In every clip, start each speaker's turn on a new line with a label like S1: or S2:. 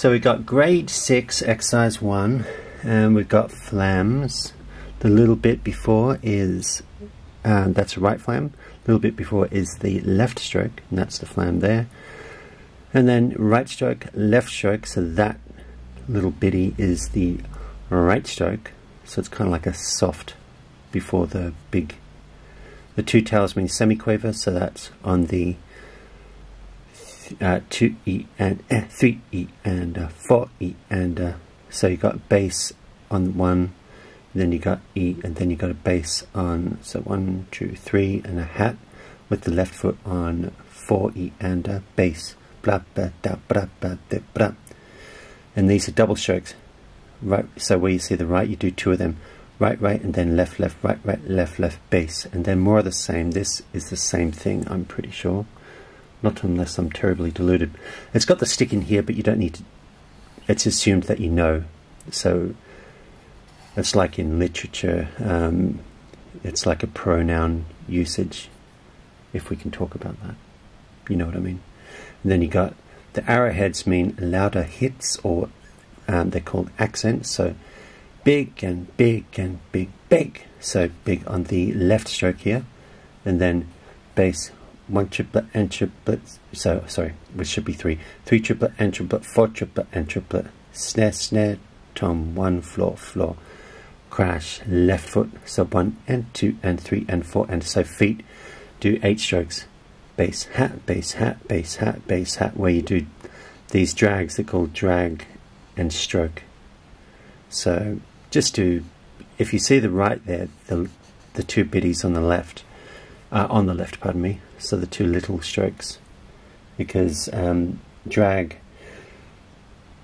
S1: So we've got grade 6 exercise 1 and we've got flams. The little bit before is, um, that's a right flam. A little bit before is the left stroke and that's the flam there. And then right stroke, left stroke, so that little bitty is the right stroke. So it's kind of like a soft before the big. The two tails mean semiquaver, so that's on the uh, 2E and uh, 3E and uh, 4E and so you got bass on one then you got E and then you got a bass on so one two three and a hat with the left foot on 4E and a bass. Blah blah da blah blah da blah and these are double strokes. Right so where you see the right you do two of them. Right right and then left left right right left left bass. And then more of the same. This is the same thing I'm pretty sure not unless I'm terribly deluded. It's got the stick in here, but you don't need to. It's assumed that you know. So it's like in literature, um, it's like a pronoun usage, if we can talk about that. You know what I mean? And then you got the arrowheads mean louder hits, or um, they're called accents. So big and big and big, big. So big on the left stroke here, and then bass one triplet and triplet, so sorry, which should be three, three triplet and triplet, four triplet and triplet, snare, snare, tom, one, floor, floor, crash, left foot, so one and two and three and four, and so feet. Do eight strokes, bass, hat, bass, hat, bass, hat, bass, hat, where you do these drags, they're called drag and stroke. So just to, if you see the right there, the, the two biddies on the left, uh, on the left, pardon me, so the two little strokes, because um, drag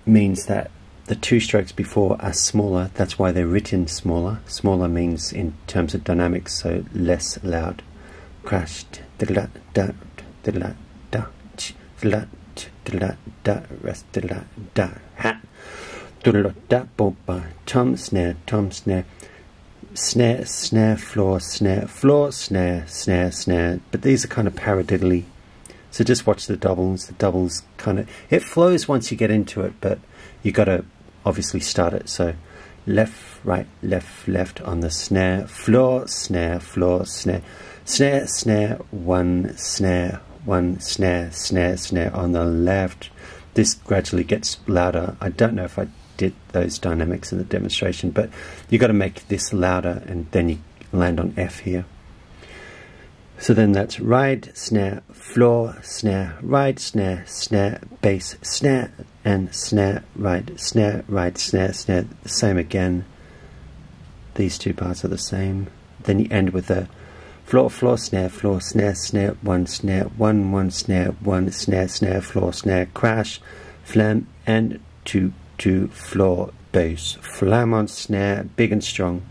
S1: means that the two strokes before are smaller, that's why they're written smaller. Smaller means in terms of dynamics, so less loud. Crashed, da da da da da da da da rest da da hat da da da tom snare tom snare snare, snare, floor, snare, floor, snare, snare, snare. But these are kind of paradiddly. So just watch the doubles. The doubles kind of it flows once you get into it, but you got to obviously start it. So left, right, left, left on the snare, floor, snare, floor, snare, snare, snare, one snare, one snare, snare, snare on the left. This gradually gets louder. I don't know if I did those dynamics in the demonstration, but you've got to make this louder and then you land on F here. So then that's ride, snare, floor, snare, ride, snare, snare, bass, snare, and snare, ride, snare, ride, snare, snare. The same again. These two parts are the same. Then you end with a floor, floor, snare, floor, snare, snare, one, snare, one, one, snare, one, snare, snare, floor, snare, crash, flam, and two, to floor bass. Flam on snare, big and strong.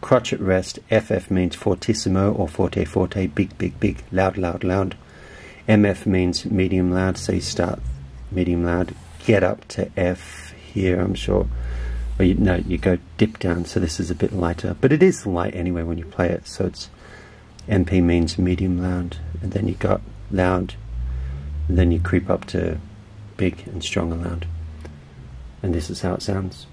S1: Crotchet rest, FF means fortissimo or forte forte, big, big, big, loud, loud, loud. MF means medium loud, so you start medium loud, get up to F here, I'm sure. Or you, no, you go dip down, so this is a bit lighter. But it is light anyway when you play it, so it's MP means medium loud, and then you got loud, and then you creep up to big and strong and loud and this is how it sounds.